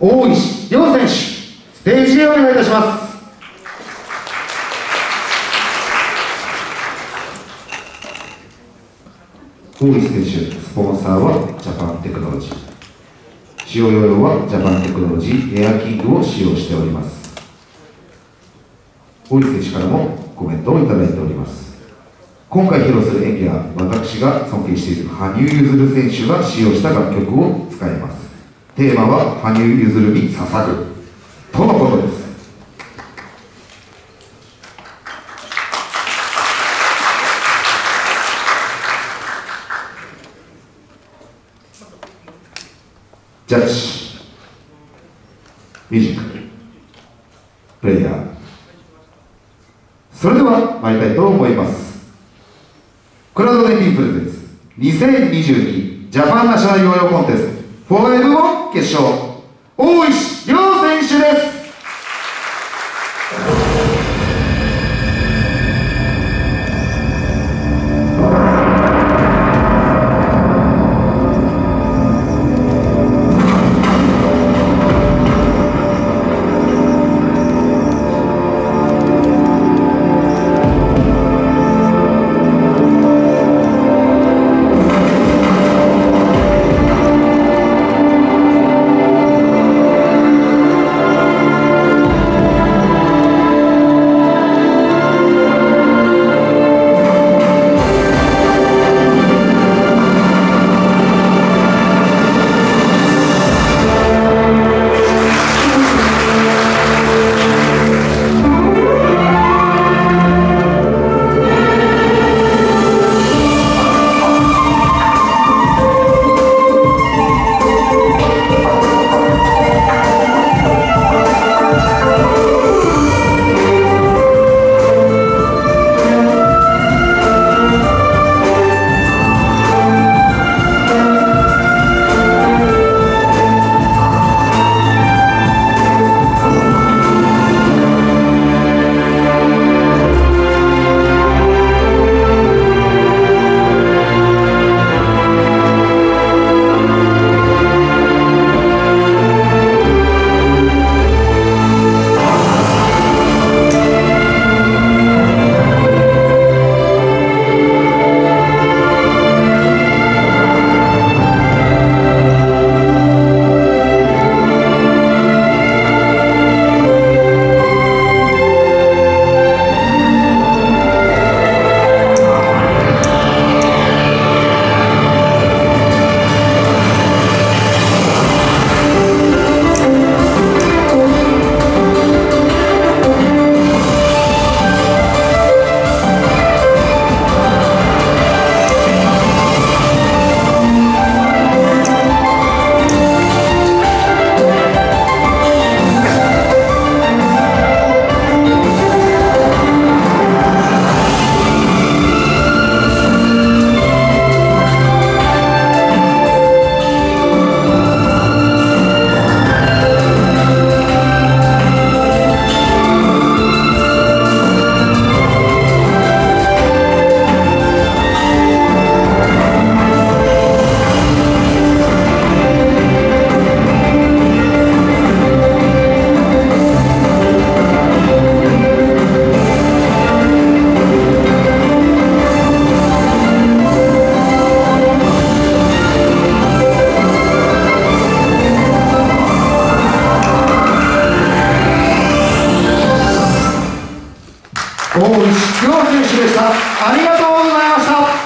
大石亮選手ステージへお願いいたします。大石選手スポンサーはジャパンテクノロジー。使用ヨーヨーはジャパンテクノロジーエアキングを使用しております。大石選手からもコメントをいただいております。今回披露する演技は私が尊敬している羽生結弦選手が使用した楽曲を使います。テーマは羽生結弦に捧ぐとのことです。ジャッジミュージックプレイヤー。それでは参りたいと思います？クラウドデンディプレゼンツ。2022ジャパンナショナルヨーヨーコンテスト。フォーエブも決勝大石亮選手です。大石亮選手でした。ありがとうございました。